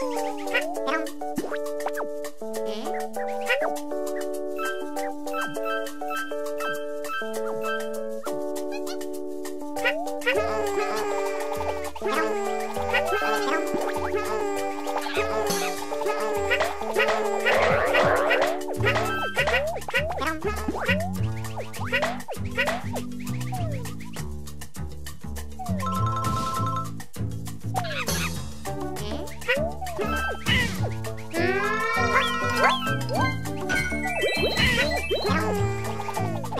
Ha ha ha!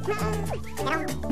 Get on.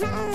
Bye.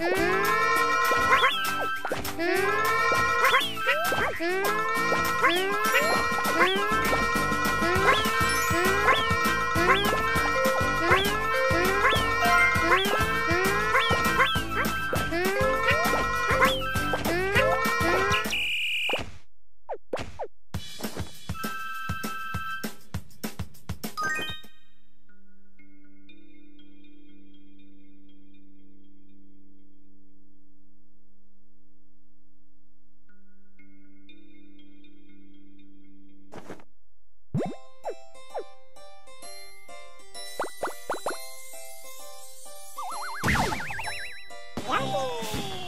Yahoo! Oh!